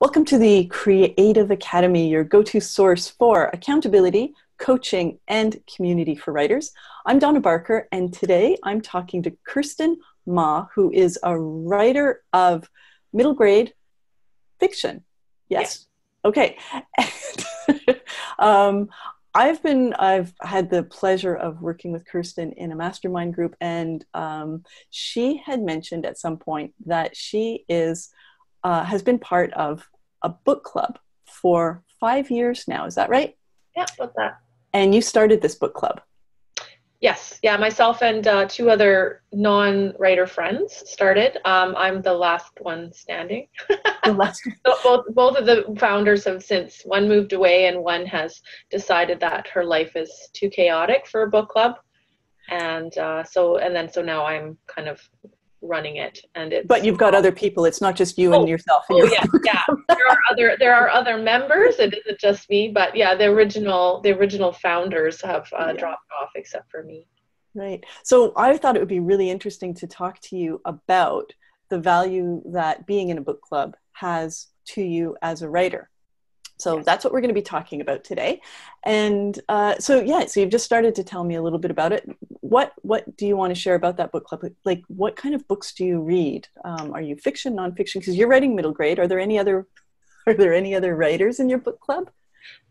Welcome to the Creative Academy, your go to source for accountability, coaching, and community for writers. I'm Donna Barker, and today I'm talking to Kirsten Mah, who is a writer of middle grade fiction. Yes. Yeah. Okay. um, I've been I've had the pleasure of working with Kirsten in a mastermind group, and um, she had mentioned at some point that she is uh, has been part of a book club for five years now. Is that right? Yeah, about that. And you started this book club. Yes, yeah, myself and uh, two other non-writer friends started. Um, I'm the last one standing. the last. so both both of the founders have since one moved away and one has decided that her life is too chaotic for a book club, and uh, so and then so now I'm kind of running it and it's but you've got other people. It's not just you oh, and yourself oh, yeah yeah. There are other there are other members. It isn't just me but yeah the original the original founders have uh, yeah. dropped off except for me. Right. So i thought it would be really interesting to talk to you about the value that being in a book club has to you as a writer so yes. that's what we're going to be talking about today. And uh, so, yeah, so you've just started to tell me a little bit about it. What what do you want to share about that book club? Like, what kind of books do you read? Um, are you fiction, nonfiction? Because you're writing middle grade. Are there any other Are there any other writers in your book club?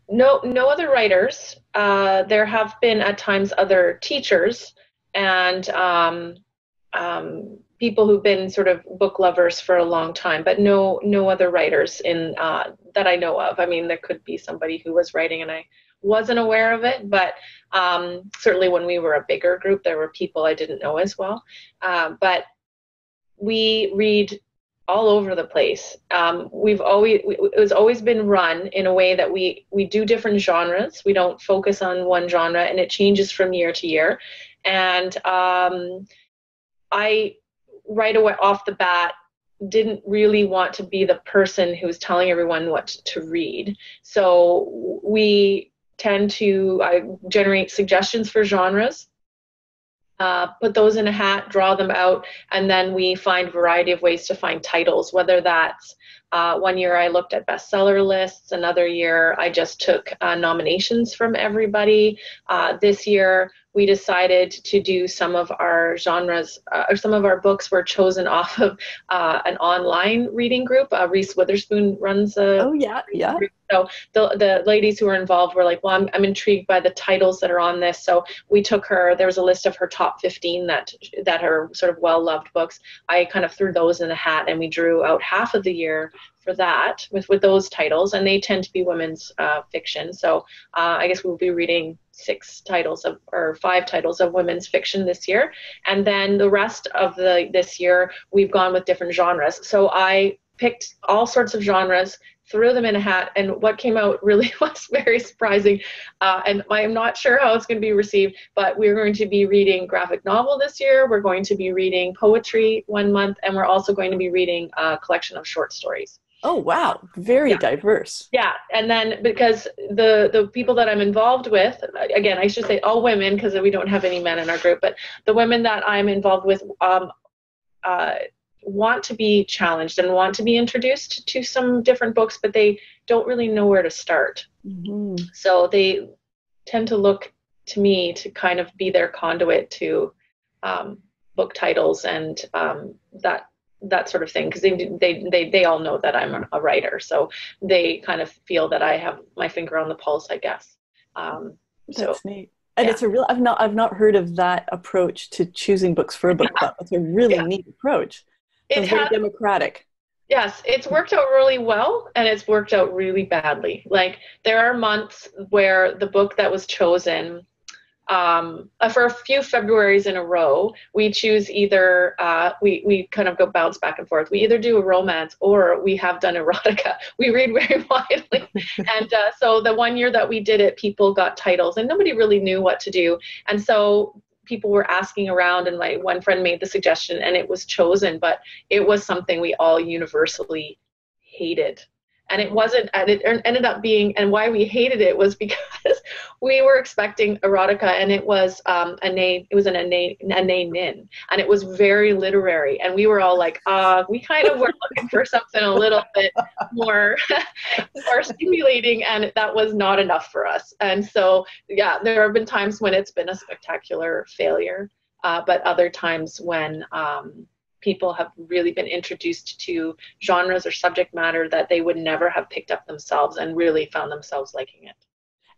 No, no other writers. Uh, there have been at times other teachers and um, um, people who've been sort of book lovers for a long time, but no no other writers in uh, that I know of. I mean, there could be somebody who was writing and I wasn't aware of it, but um, certainly when we were a bigger group, there were people I didn't know as well. Uh, but we read all over the place. Um, we've always it was always been run in a way that we we do different genres. We don't focus on one genre, and it changes from year to year. And um, I right away off the bat didn't really want to be the person who was telling everyone what to read. So we tend to generate suggestions for genres, uh, put those in a hat, draw them out, and then we find variety of ways to find titles. Whether that's uh, one year I looked at bestseller lists, another year I just took uh, nominations from everybody. Uh, this year we decided to do some of our genres uh, or some of our books were chosen off of uh, an online reading group. Uh, Reese Witherspoon runs a. Oh yeah, yeah. Group. So the the ladies who were involved were like, well, I'm I'm intrigued by the titles that are on this. So we took her. There was a list of her top 15 that that are sort of well loved books. I kind of threw those in a hat, and we drew out half of the year for that with with those titles, and they tend to be women's uh, fiction. So uh, I guess we'll be reading six titles of or five titles of women's fiction this year, and then the rest of the this year we've gone with different genres. So I picked all sorts of genres threw them in a hat and what came out really was very surprising. Uh, and i am not sure how it's going to be received but we're going to be reading graphic novel this year we're going to be reading poetry one month and we're also going to be reading a collection of short stories Oh wow, very yeah. diverse. Yeah, and then because the the people that I'm involved with, again, I should say all women because we don't have any men in our group, but the women that I'm involved with um, uh, want to be challenged and want to be introduced to some different books, but they don't really know where to start. Mm-hmm. So they tend to look to me to kind of be their conduit to um, book titles and um, that that sort of thing because they, they they they all know that I'm a writer, so they kind of feel that I have my finger on the pulse, I guess. Um, That's so, neat. And yeah. it's a real I've not I've not heard of that approach to choosing books for a book club. It's a really yeah. neat approach. It's, it's very democratic. Yes, it's worked out really well and it's worked out really badly. Like there are months where the book that was chosen um, uh, for a few Februarys in a row, we choose either uh, we we kind of go bounce back and forth. We either do a romance or we have done erotica. We read very widely, and uh, so the one year that we did it, people got titles, and nobody really knew what to do, and so people were asking around, and my one friend made the suggestion, and it was chosen, but it was something we all universally hated and it wasn't and it ended up being and why we hated it was because we were expecting erotica and it was um a name it was an Anaïs Nin and it was very literary. And we were all like uh we kind of were looking for something a little bit more more stimulating and that was not enough for us. And so yeah there have been times when it's been a spectacular failure uh, but other times when um, people have really been introduced to genres or subject matter that they would never have picked up themselves and really found themselves liking it.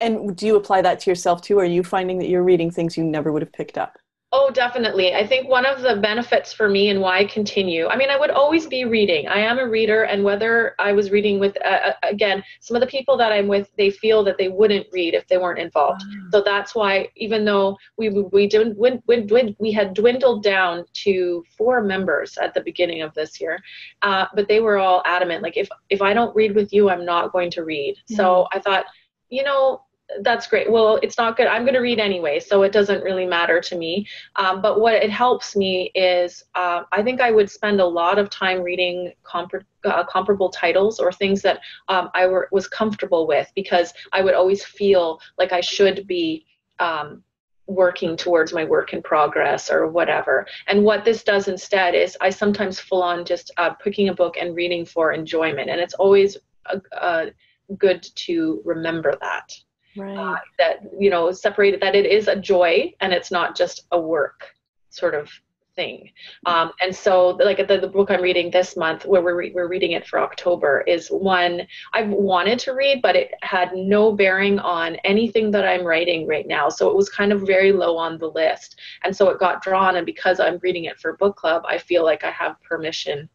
And do you apply that to yourself too? Are you finding that you're reading things you never would have picked up? Oh, definitely. I think one of the benefits for me and why I continue, I mean, I would always be reading. I am a reader, and whether I was reading with, uh, uh again, some of the people that I'm with, they feel that they wouldn't read if they weren't involved. Wow. So that's why, even though we we did, we, we, we had dwindled down to four members at the beginning of this year, uh, but they were all adamant, like if if I don't read with you, I'm not going to read. Mm-hmm. So I thought, you know, that's great. Well, it's not good. I'm going to read anyway, so it doesn't really matter to me. Um, but what it helps me is uh, I think I would spend a lot of time reading uh, comparable titles or things that um, I were, was comfortable with because I would always feel like I should be um, working towards my work in progress or whatever. And what this does instead is I sometimes full on just uh, picking a book and reading for enjoyment. And it's always uh, good to remember that right. uh, that you know separated that it is a joy and it's not just a work sort of thing. Um, and so like the, the book i'm reading this month where we're, re- we're reading it for october is one i've wanted to read but it had no bearing on anything that i'm writing right now. So it was kind of very low on the list. And so it got drawn and because i'm reading it for book club i feel like i have permission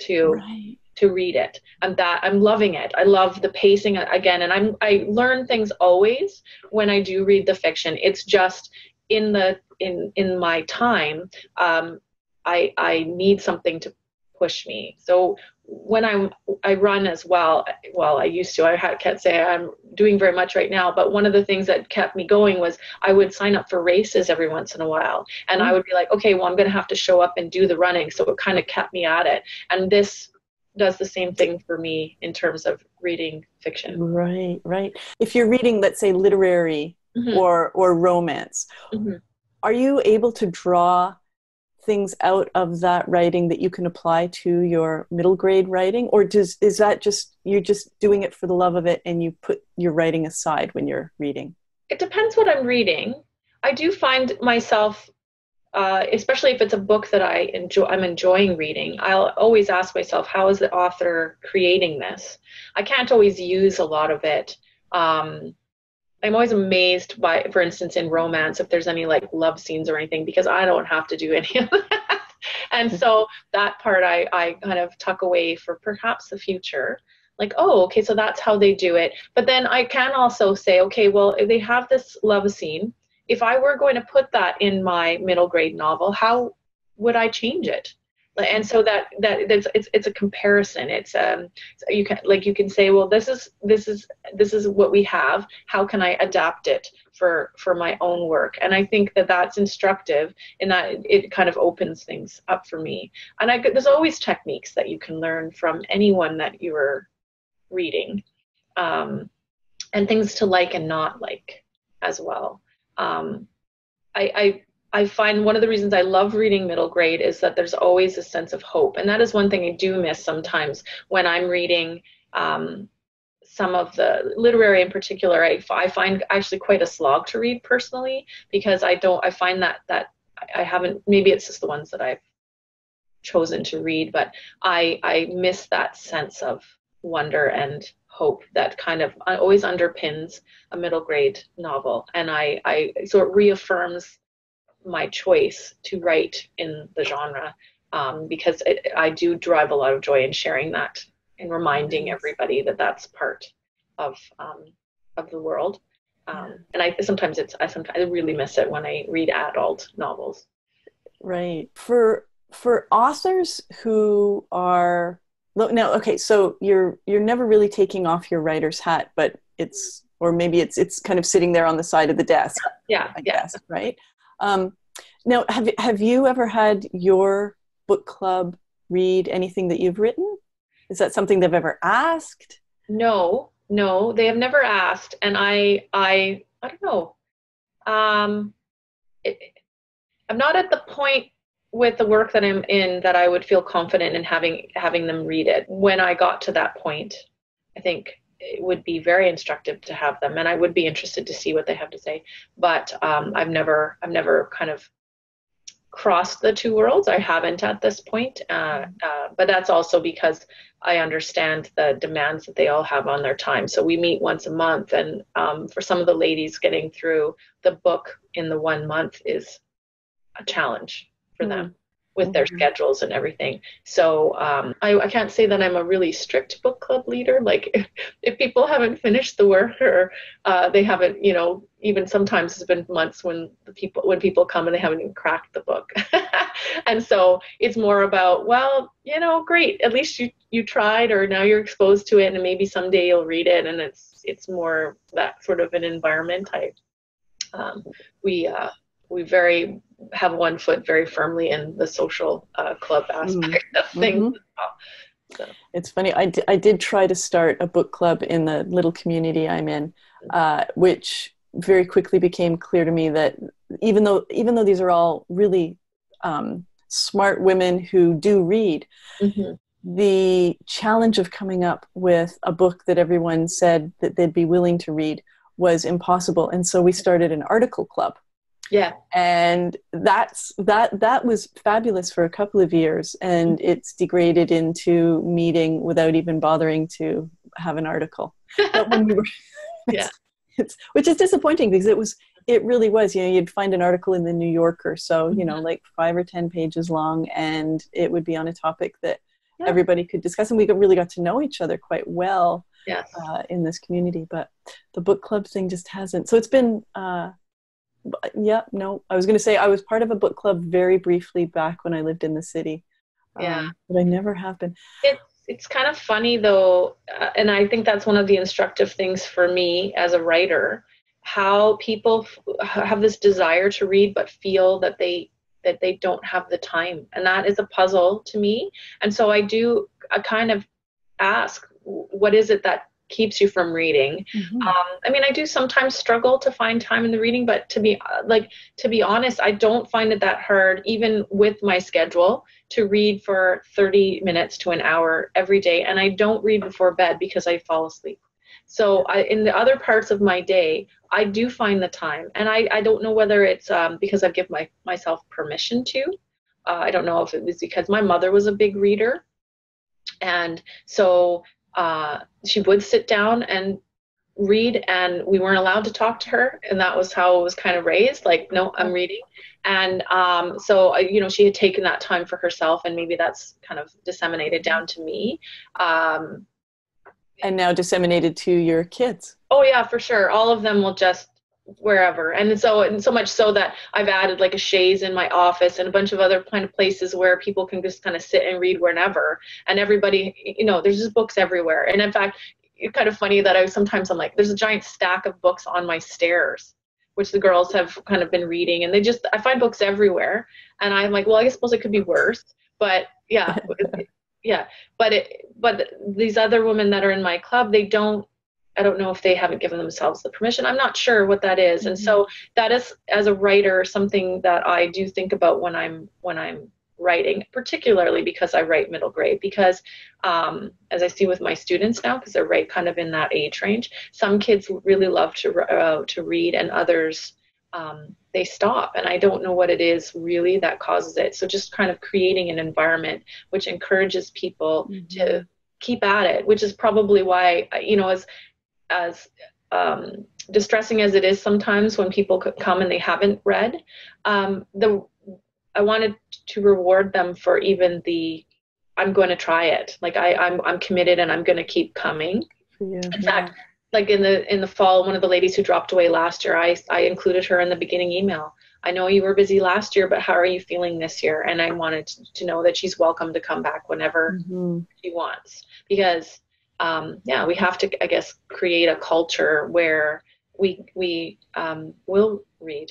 to right to read it. And that i'm loving it. I love the pacing again and i'm i learn things always when i do read the fiction. It's just in the in in my time um i i need something to push me. So when i i run as well well i used to i can't say i'm doing very much right now but one of the things that kept me going was i would sign up for races every once in a while and mm-hmm. i would be like okay well i'm going to have to show up and do the running so it kind of kept me at it. And this does the same thing for me in terms of reading fiction. Right, right. If you're reading, let's say, literary mm-hmm. or or romance, mm-hmm. are you able to draw things out of that writing that you can apply to your middle grade writing, or does is that just you're just doing it for the love of it and you put your writing aside when you're reading? It depends what I'm reading. I do find myself uh, especially if it's a book that I enjoy, I'm enjoying reading, I'll always ask myself, how is the author creating this? I can't always use a lot of it. Um, I'm always amazed by, for instance, in romance, if there's any like love scenes or anything, because I don't have to do any of that. and so that part I, I kind of tuck away for perhaps the future. Like, oh, okay, so that's how they do it. But then I can also say, okay, well, if they have this love scene, if I were going to put that in my middle grade novel, how would I change it? And so that that it's it's, it's a comparison. It's um you can like you can say, well, this is this is this is what we have. How can I adapt it for for my own work? And I think that that's instructive in that it kind of opens things up for me. And I there's always techniques that you can learn from anyone that you are reading, um, and things to like and not like as well um, I, I I find one of the reasons I love reading middle grade is that there's always a sense of hope, and that is one thing I do miss sometimes when I'm reading um, some of the literary in particular. I, I find actually quite a slog to read personally because I don't. I find that that I haven't. Maybe it's just the ones that I've chosen to read, but I I miss that sense of wonder and hope that kind of uh, always underpins a middle grade novel. And i i so it reaffirms my choice to write in the genre um, because it, i do derive a lot of joy in sharing that and reminding everybody that that's part of um, of the world. Um, and i sometimes it's i sometimes i really miss it when i read adult novels. Right. For for authors who are no okay so you're you're never really taking off your writer's hat but it's or maybe it's it's kind of sitting there on the side of the desk yeah. I guess right? Um, now have, have you ever had your book club read anything that you've written? Is that something they've ever asked? No, no, they have never asked, and I, I, I don't know. Um, it, I'm not at the point with the work that I'm in that I would feel confident in having having them read it. When I got to that point, I think it would be very instructive to have them, and I would be interested to see what they have to say. But um, I've never, I've never kind of crossed the two worlds. I haven't at this point, uh, uh, but that's also because I understand the demands that they all have on their time. So we meet once a month, and um, for some of the ladies, getting through the book in the one month is a challenge for mm-hmm. them with their mm-hmm. schedules and everything. So um, I, I, can't say that I'm a really strict book club leader. Like if, if people haven't finished the work or uh, they haven't, you know, even sometimes it's been months when the people when people come and they haven't even cracked the book. and so it's more about, well, you know, great. At least you you tried or now you're exposed to it and maybe someday you'll read it and it's it's more that sort of an environment type. Um, we uh, we very have one foot very firmly in the social uh, club aspect mm-hmm. of things. Mm-hmm. So. It's funny. I, d- I did try to start a book club in the little community I'm in, uh, which very quickly became clear to me that even though even though these are all really um, smart women who do read, mm-hmm. the challenge of coming up with a book that everyone said that they'd be willing to read was impossible. And so we started an article club yeah and that's that that was fabulous for a couple of years and it's degraded into meeting without even bothering to have an article but when we were yeah it's, which is disappointing because it was it really was you know you'd find an article in the new yorker so you know mm-hmm. like five or ten pages long and it would be on a topic that yeah. everybody could discuss and we really got to know each other quite well yes. uh, in this community but the book club thing just hasn't so it's been uh, yeah, no. I was going to say I was part of a book club very briefly back when I lived in the city. Yeah, um, but I never have been. It's it's kind of funny though, uh, and I think that's one of the instructive things for me as a writer. How people f- have this desire to read, but feel that they that they don't have the time, and that is a puzzle to me. And so I do. I kind of ask, what is it that keeps you from reading. Mm-hmm. Um, I mean, I do sometimes struggle to find time in the reading, but to be uh, like to be honest, I don't find it that hard, even with my schedule, to read for 30 minutes to an hour every day. And I don't read before bed because I fall asleep. So I, in the other parts of my day, I do find the time, and I, I don't know whether it's um, because I've given my, myself permission to. Uh, I don't know if it was because my mother was a big reader, and so uh, she would sit down and read and we weren't allowed to talk to her and that was how it was kind of raised like no i'm reading. And um, so uh, you know she had taken that time for herself and maybe that's kind of disseminated down to me um, and now disseminated to your kids. Oh yeah for sure. All of them will just wherever. And so and so much so that i've added like a chaise in my office and a bunch of other kind of places where people can just kind of sit and read whenever. And everybody you know there's just books everywhere. And in fact it's kind of funny that i sometimes i'm like there's a giant stack of books on my stairs which the girls have kind of been reading. And they just i find books everywhere. And i'm like well i suppose it could be worse. But yeah yeah. But it but these other women that are in my club they don't I don't know if they haven't given themselves the permission. I'm not sure what that is. Mm-hmm. And so that is as a writer something that I do think about when I'm when I'm writing, particularly because I write middle grade. Because um, as I see with my students now, because they're right kind of in that age range, some kids really love to uh, to read, and others um, they stop. And I don't know what it is really that causes it. So just kind of creating an environment which encourages people mm-hmm. to keep at it, which is probably why you know as as um, distressing as it is sometimes when people come and they haven't read, um, the I wanted to reward them for even the I'm going to try it. Like I, I'm I'm committed and I'm going to keep coming. Yeah, in fact, like in the in the fall, one of the ladies who dropped away last year, I I included her in the beginning email. I know you were busy last year, but how are you feeling this year? And I wanted to, know that she's welcome to come back whenever mm-hmm. she wants because um, yeah, we have to, I guess, create a culture where we we um, will read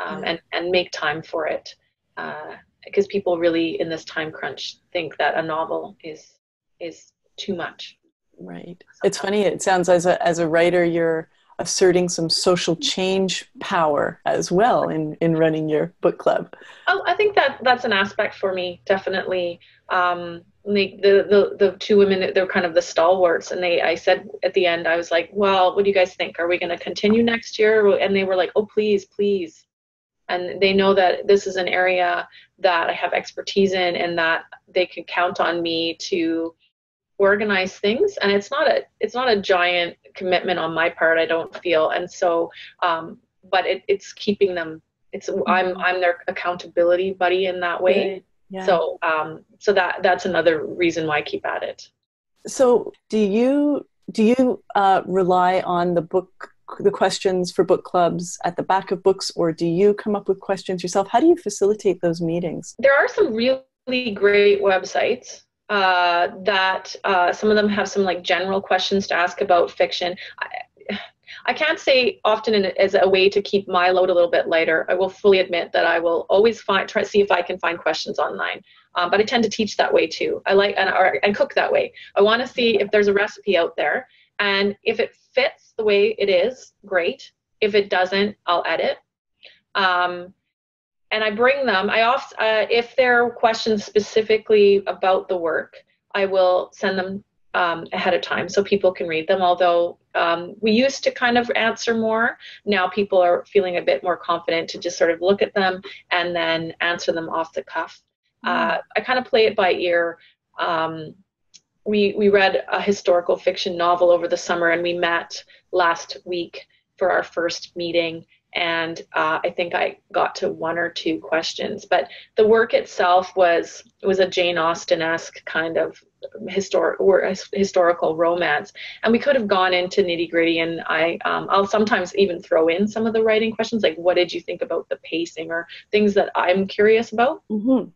um, and and make time for it, because uh, people really in this time crunch think that a novel is is too much. Right. It's funny. It sounds as a as a writer, you're asserting some social change power as well in in running your book club. Oh, I think that that's an aspect for me, definitely. Um, the, the the two women they're kind of the stalwarts. And they i said at the end i was like well what do you guys think? Are we going to continue next year? And they were like oh please please. And they know that this is an area that i have expertise in and that they can count on me to organize things. And it's not a it's not a giant commitment on my part i don't feel. And so um, but it, it's keeping them it's mm-hmm. i'm i'm their accountability buddy in that way. Yeah. so um so that that's another reason why i keep at it so do you do you uh, rely on the book the questions for book clubs at the back of books or do you come up with questions yourself how do you facilitate those meetings there are some really great websites uh, that uh, some of them have some like general questions to ask about fiction. I, I can't say often in, as a way to keep my load a little bit lighter. I will fully admit that I will always find try to see if I can find questions online. Um, but I tend to teach that way too. I like and, or, and cook that way. I want to see if there's a recipe out there, and if it fits the way it is, great. If it doesn't, I'll edit. Um, and I bring them. I oft, uh, if there are questions specifically about the work, I will send them um, ahead of time so people can read them. Although um, we used to kind of answer more, now people are feeling a bit more confident to just sort of look at them and then answer them off the cuff. Mm. Uh, I kind of play it by ear. Um, we we read a historical fiction novel over the summer, and we met last week for our first meeting and uh, I think I got to one or two questions. But the work itself was was a Jane Austen esque kind of historic or historical romance, and we could have gone into nitty gritty. And I um, I'll sometimes even throw in some of the writing questions, like what did you think about the pacing or things that I'm curious about. Mm-hmm.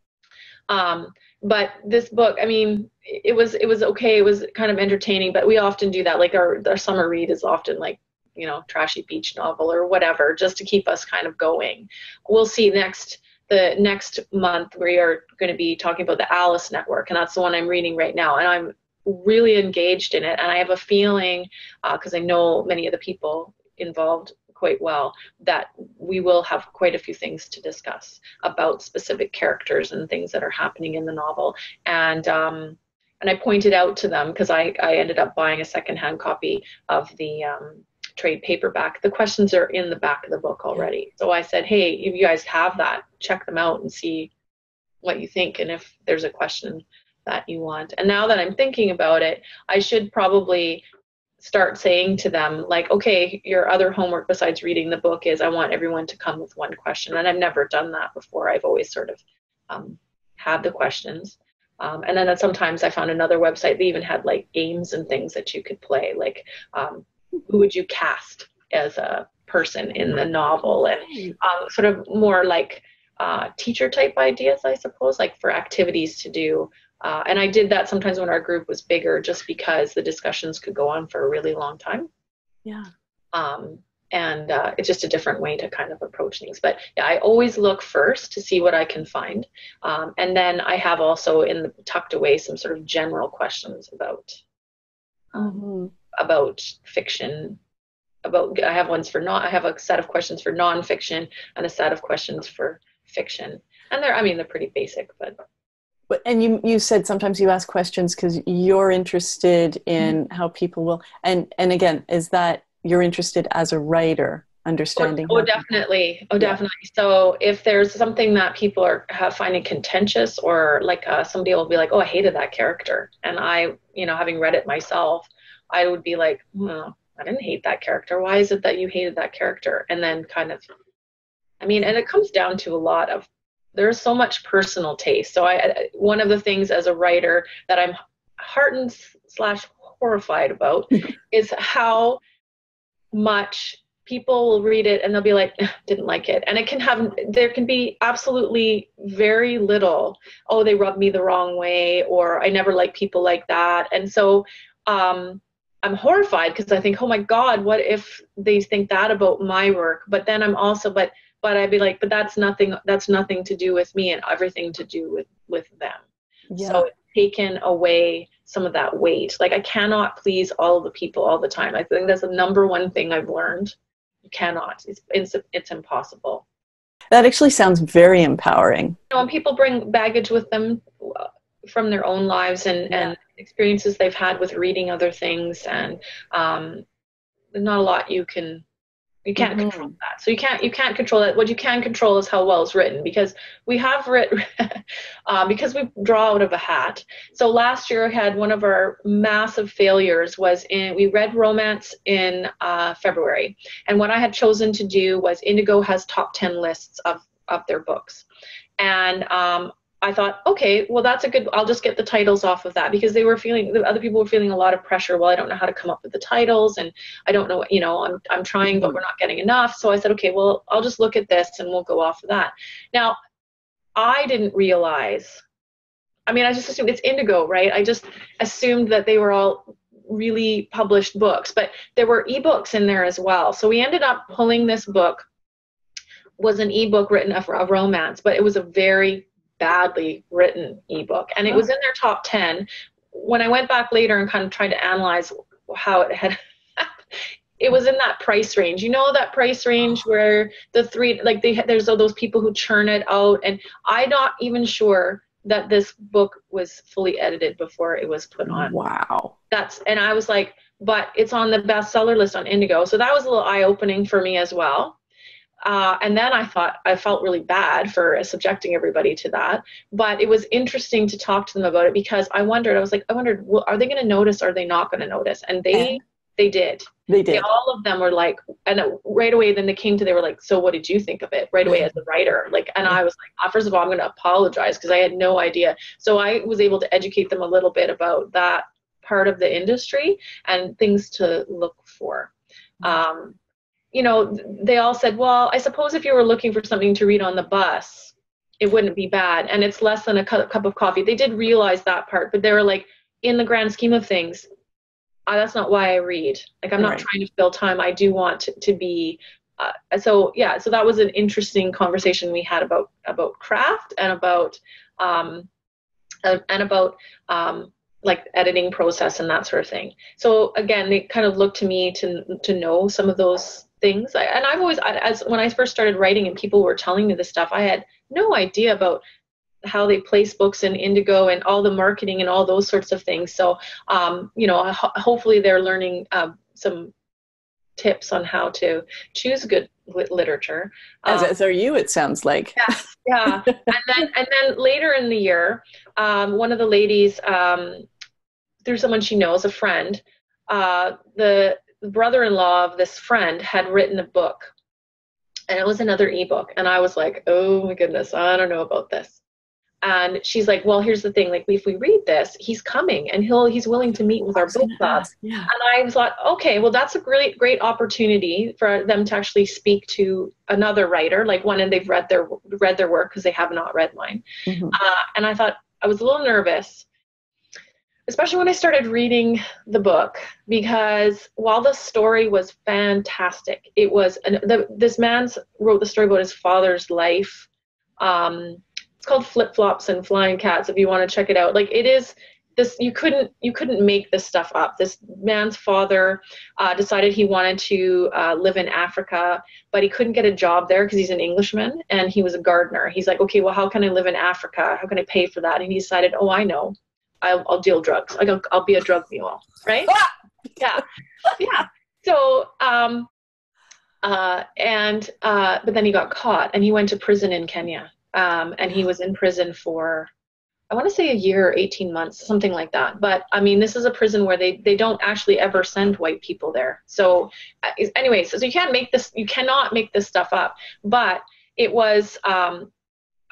Um, but this book, I mean, it was it was okay. It was kind of entertaining, but we often do that. Like our our summer read is often like you know trashy beach novel or whatever just to keep us kind of going. We'll see next the next month we are going to be talking about the alice network and that's the one i'm reading right now and i'm really engaged in it and i have a feeling because uh, i know many of the people involved quite well that we will have quite a few things to discuss about specific characters and things that are happening in the novel and um, and I pointed out to them because I, I ended up buying a secondhand copy of the um, trade paperback, the questions are in the back of the book already. So I said, hey, if you guys have that, check them out and see what you think and if there's a question that you want. And now that I'm thinking about it, I should probably start saying to them like okay your other homework besides reading the book is i want everyone to come with one question. And i've never done that before. I've always sort of um, had the questions. Um, and then sometimes i found another website that even had like games and things that you could play like um, who would you cast as a person in the novel? And um, sort of more like uh, teacher type ideas i suppose like for activities to do. Uh, and i did that sometimes when our group was bigger just because the discussions could go on for a really long time. Yeah. Um, and uh, it's just a different way to kind of approach things. But yeah, i always look first to see what i can find. Um, and then i have also in the tucked away some sort of general questions about um, about fiction about i have ones for not i have a set of questions for nonfiction and a set of questions for fiction. And they're i mean they're pretty basic but. But and you you said sometimes you ask questions because you're interested in mm-hmm. how people will and and again is that you're interested as a writer understanding oh, oh definitely. Oh definitely. So if there's something that people are have finding contentious or like uh, somebody will be like oh i hated that character. And i you know having read it myself I would be like, well, I didn't hate that character. Why is it that you hated that character? And then kind of, I mean, and it comes down to a lot of, there's so much personal taste. So I, one of the things as a writer that I'm heartened slash horrified about is how much people will read it and they'll be like didn't like it and it can have there can be absolutely very little oh they rubbed me the wrong way or i never like people like that and so um I'm horrified because I think, oh my God, what if they think that about my work? But then I'm also, but but I'd be like, but that's nothing. That's nothing to do with me, and everything to do with with them. Yeah. So it's taken away some of that weight. Like I cannot please all the people all the time. I think that's the number one thing I've learned. You cannot. It's it's, it's impossible. That actually sounds very empowering. You know, when people bring baggage with them uh, from their own lives and, yeah. and experiences they've had with reading other things, and um, not a lot you can you can't mm-hmm. control that. So you can't you can't control it. What you can control is how well it's written because we have written um, because we draw out of a hat. So last year I had one of our massive failures was in we read romance in uh, February, and what I had chosen to do was Indigo has top ten lists of of their books, and um, I thought, okay, well, that's a good, I'll just get the titles off of that because they were feeling, the other people were feeling a lot of pressure. Well, I don't know how to come up with the titles and I don't know, what, you know, I'm, I'm trying, but we're not getting enough. So I said, okay, well, I'll just look at this and we'll go off of that. Now, I didn't realize, I mean, I just assumed it's Indigo, right? I just assumed that they were all really published books, but there were ebooks in there as well. So we ended up pulling this book was an ebook written of, a romance, but it was a very badly written ebook. And it was in their top 10 when i went back later and kind of tried to analyze how it had it was in that price range. You know that price range where the three like they there's all those people who churn it out. And i'm not even sure that this book was fully edited before it was put on. Wow. That's and i was like but it's on the bestseller list on indigo. So that was a little eye-opening for me as well uh, and then I thought I felt really bad for subjecting everybody to that. But it was interesting to talk to them about it because I wondered. I was like, I wondered, well, are they going to notice? Or are they not going to notice? And they, they did. They did. They, all of them were like, and right away, then they came to. They were like, so what did you think of it? Right away as a writer, like, and I was like, oh, first of all, I'm going to apologize because I had no idea. So I was able to educate them a little bit about that part of the industry and things to look for. Um, you know, they all said, well, I suppose if you were looking for something to read on the bus, it wouldn't be bad. And it's less than a cup of coffee. They did realize that part, but they were like, in the grand scheme of things, uh, that's not why I read. Like, I'm not right. trying to fill time. I do want to, to be. Uh, so yeah, so that was an interesting conversation we had about about craft and about um, uh, and about um, like editing process and that sort of thing. So again, they kind of looked to me to to know some of those things. I, and I've always, as when I first started writing and people were telling me this stuff, I had no idea about how they place books in Indigo and all the marketing and all those sorts of things. So, um, you know, ho- hopefully they're learning uh, some tips on how to choose good literature. As, um, as are you, it sounds like. Yeah, yeah. and then and then later in the year, um, one of the ladies, um, through someone she knows, a friend, uh, the brother-in-law of this friend had written a book and it was another ebook and i was like oh my goodness i don't know about this and she's like well here's the thing like if we read this he's coming and he'll he's willing to meet with our book club yeah. and i thought okay well that's a great great opportunity for them to actually speak to another writer like one and they've read their read their work because they have not read mine mm-hmm. uh, and i thought i was a little nervous especially when I started reading the book, because while the story was fantastic, it was the, this man wrote the story about his father's life. Um, it's called Flip Flops and Flying Cats. If you want to check it out, like it is this, you couldn't you couldn't make this stuff up. This man's father uh, decided he wanted to uh, live in Africa, but he couldn't get a job there because he's an Englishman and he was a gardener. He's like, okay, well, how can I live in Africa? How can I pay for that? And he decided, oh, I know I'll, I'll deal drugs. I'll, I'll be a drug mule, right? yeah, yeah. So, um, uh, and uh, but then he got caught, and he went to prison in Kenya, um, and he was in prison for I want to say a year or 18 months, something like that. But I mean, this is a prison where they, they don't actually ever send white people there. So, anyways, so you can't make this, you cannot make this stuff up. But it was, um,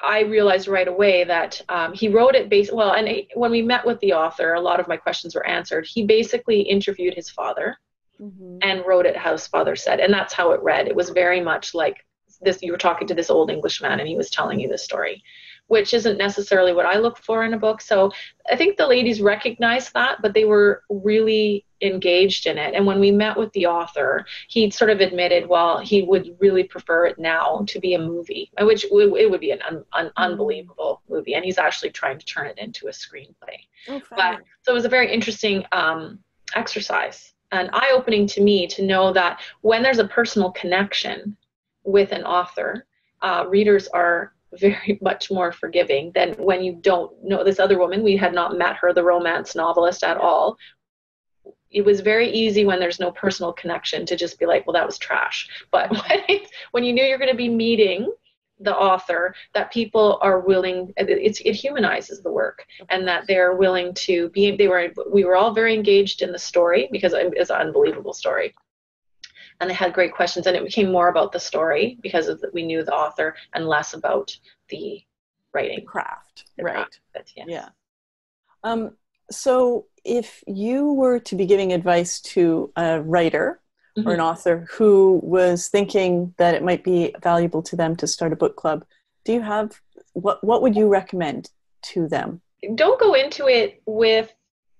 I realized right away that um, he wrote it based well, and he, when we met with the author, a lot of my questions were answered. He basically interviewed his father mm-hmm. and wrote it how his father said, and that's how it read. It was very much like this: you were talking to this old English man, and he was telling you this story. Which isn't necessarily what I look for in a book. So I think the ladies recognized that, but they were really engaged in it. And when we met with the author, he sort of admitted, well, he would really prefer it now to be a movie, which it would be an un- un- mm-hmm. unbelievable movie. And he's actually trying to turn it into a screenplay. Oh, but, so it was a very interesting um, exercise and eye opening to me to know that when there's a personal connection with an author, uh, readers are very much more forgiving than when you don't know this other woman. We had not met her, the romance novelist, at all. It was very easy when there's no personal connection to just be like, well, that was trash. But when, when you knew you're going to be meeting the author, that people are willing, it, it humanizes the work, and that they're willing to be. They were, we were all very engaged in the story because it's an unbelievable story and they had great questions and it became more about the story because of the, we knew the author and less about the writing the craft the right craft, yes. yeah um, so if you were to be giving advice to a writer mm-hmm. or an mm-hmm. author who was thinking that it might be valuable to them to start a book club do you have what what would you recommend to them don't go into it with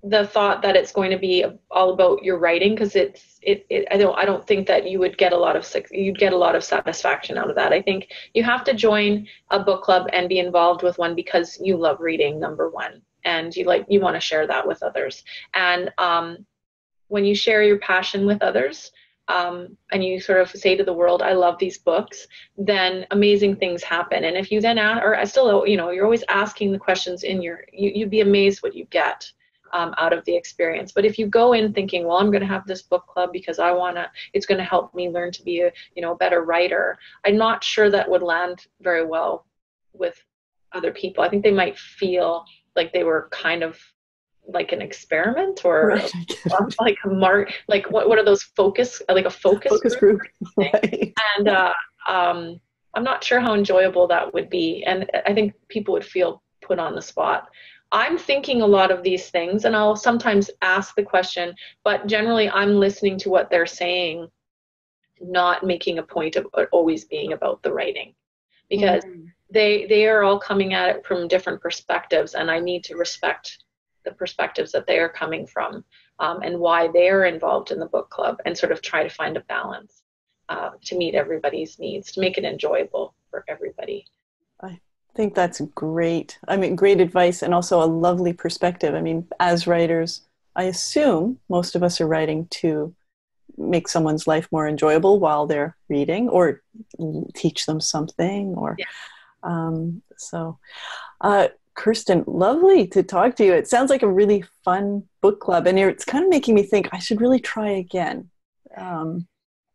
the thought that it's going to be all about your writing because it's it, it I don't I don't think that you would get a lot of you'd get a lot of satisfaction out of that. I think you have to join a book club and be involved with one because you love reading number 1 and you like you want to share that with others. And um, when you share your passion with others, um, and you sort of say to the world, I love these books, then amazing things happen. And if you then ask, or I still, you know, you're always asking the questions in your, you, you'd be amazed what you get um, out of the experience. But if you go in thinking, well, I'm going to have this book club because I want to, it's going to help me learn to be a, you know, a better writer. I'm not sure that would land very well with other people. I think they might feel like they were kind of like an experiment or right, like a mark, like what, what are those focus, like a focus, focus group. group. Right. And, uh, um, I'm not sure how enjoyable that would be. And I think people would feel put on the spot. I'm thinking a lot of these things and I'll sometimes ask the question, but generally I'm listening to what they're saying, not making a point of always being about the writing. Because mm. they they are all coming at it from different perspectives and I need to respect the perspectives that they are coming from um, and why they are involved in the book club and sort of try to find a balance uh, to meet everybody's needs, to make it enjoyable for everybody. I think that's great. I mean, great advice and also a lovely perspective. I mean, as writers, I assume most of us are writing to make someone's life more enjoyable while they're reading or teach them something or yeah. um, so uh, kirsten lovely to talk to you it sounds like a really fun book club and it's kind of making me think i should really try again um,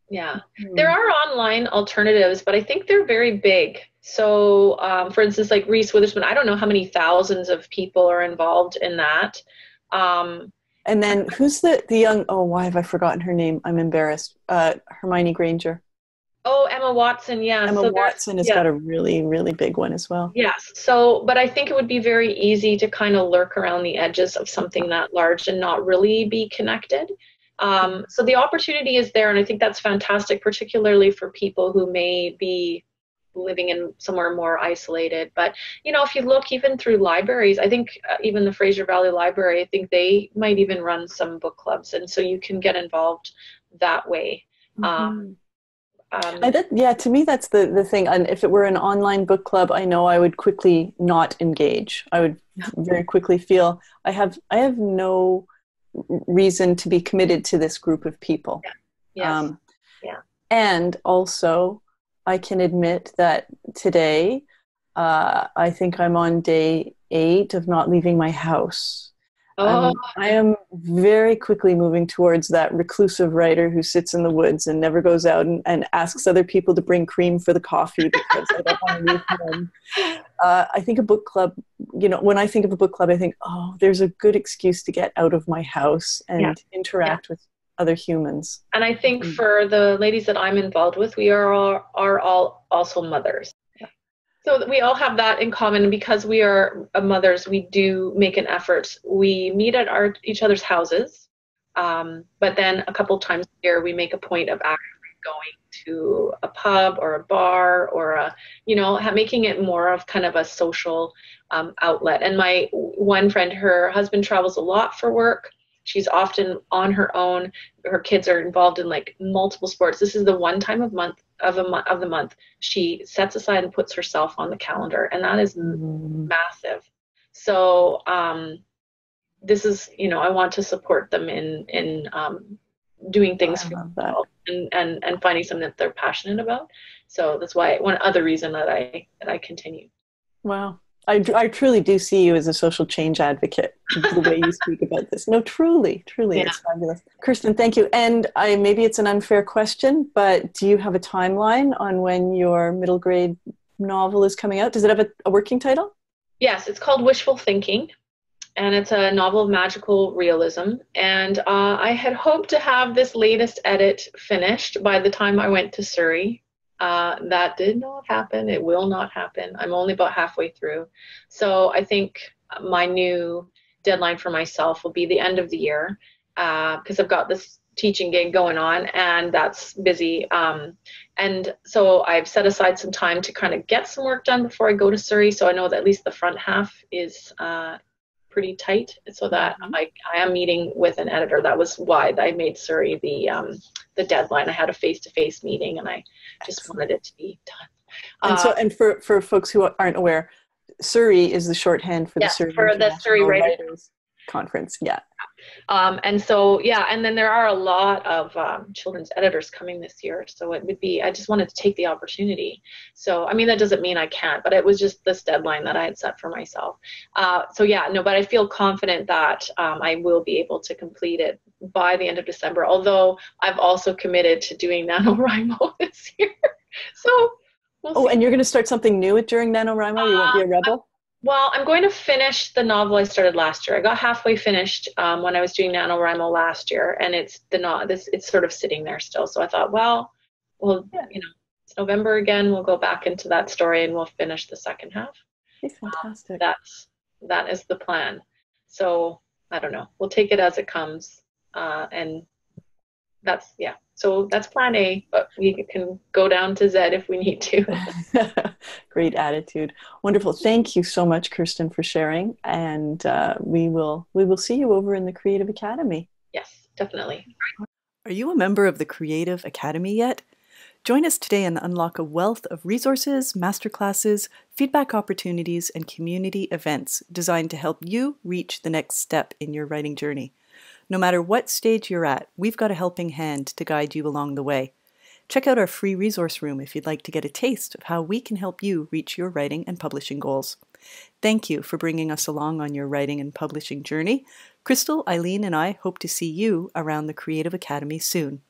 yeah hmm. there are online alternatives but i think they're very big so, um, for instance, like Reese Witherspoon, I don't know how many thousands of people are involved in that. Um, and then who's the the young? Oh, why have I forgotten her name? I'm embarrassed. Uh, Hermione Granger. Oh, Emma Watson, yeah. Emma so Watson has yeah. got a really, really big one as well. Yes. So, but I think it would be very easy to kind of lurk around the edges of something that large and not really be connected. Um, so the opportunity is there, and I think that's fantastic, particularly for people who may be living in somewhere more isolated. But you know, if you look even through libraries, I think uh, even the Fraser Valley Library, I think they might even run some book clubs, and so you can get involved that way. Mm-hmm. Um, um, I did, yeah, to me that's the the thing. And if it were an online book club, I know I would quickly not engage. I would very quickly feel I have I have no reason to be committed to this group of people. Yeah. Yes. Um, yeah. And also, I can admit that today, uh, I think I'm on day eight of not leaving my house. Oh. Um, I am very quickly moving towards that reclusive writer who sits in the woods and never goes out and, and asks other people to bring cream for the coffee because I don't want to leave home. Uh, I think a book club, you know, when I think of a book club, I think, oh, there's a good excuse to get out of my house and yeah. interact yeah. with other humans. And I think mm-hmm. for the ladies that I'm involved with, we are all, are all also mothers. So we all have that in common. Because we are mothers, we do make an effort. We meet at our each other's houses, um, but then a couple times a year we make a point of actually going to a pub or a bar or a, you know, making it more of kind of a social um, outlet. And my one friend, her husband travels a lot for work. She's often on her own. Her kids are involved in like multiple sports. This is the one time of month of a month of the month she sets aside and puts herself on the calendar, and that is mm-hmm. massive. So um, this is, you know, I want to support them in in um, doing things for themselves and, and and finding something that they're passionate about. So that's why one other reason that I that I continue. Wow. I, I truly do see you as a social change advocate the way you speak about this no truly truly yeah. it's fabulous kirsten thank you and i maybe it's an unfair question but do you have a timeline on when your middle grade novel is coming out does it have a, a working title yes it's called wishful thinking and it's a novel of magical realism. And uh, I had hoped to have this latest edit finished by the time I went to Surrey. Uh, that did not happen. It will not happen. I'm only about halfway through. So I think my new deadline for myself will be the end of the year because uh, I've got this teaching gig going on and that's busy. Um, and so I've set aside some time to kind of get some work done before I go to Surrey. So I know that at least the front half is uh, pretty tight so that mm-hmm. I, I am meeting with an editor. That was why I made Surrey the um, the deadline. I had a face to face meeting and I just Excellent. wanted it to be done. And uh, so, and for, for folks who aren't aware, Surrey is the shorthand for yeah, the Surrey for the Surrey Writers. Writers Conference. Yeah. Um, and so, yeah, and then there are a lot of um, children's editors coming this year. So it would be, I just wanted to take the opportunity. So, I mean, that doesn't mean I can't, but it was just this deadline that I had set for myself. Uh, so, yeah, no, but I feel confident that um, I will be able to complete it by the end of December, although I've also committed to doing NaNoWriMo this year. so, we'll oh, and you're going to start something new during NaNoWriMo? You won't be a uh, rebel? Well, I'm going to finish the novel I started last year. I got halfway finished um, when I was doing NaNoWriMo last year, and it's the not this it's sort of sitting there still. So I thought, well, well, yeah. you know, it's November again. We'll go back into that story and we'll finish the second half. It's fantastic. Um, that's that is the plan. So I don't know. We'll take it as it comes, uh, and that's yeah. So that's plan A, but we can go down to Z if we need to. Great attitude. Wonderful. Thank you so much, Kirsten, for sharing. And uh, we will we will see you over in the Creative Academy. Yes, definitely. Are you a member of the Creative Academy yet? Join us today and unlock a wealth of resources, masterclasses, feedback opportunities, and community events designed to help you reach the next step in your writing journey. No matter what stage you're at, we've got a helping hand to guide you along the way. Check out our free resource room if you'd like to get a taste of how we can help you reach your writing and publishing goals. Thank you for bringing us along on your writing and publishing journey. Crystal, Eileen, and I hope to see you around the Creative Academy soon.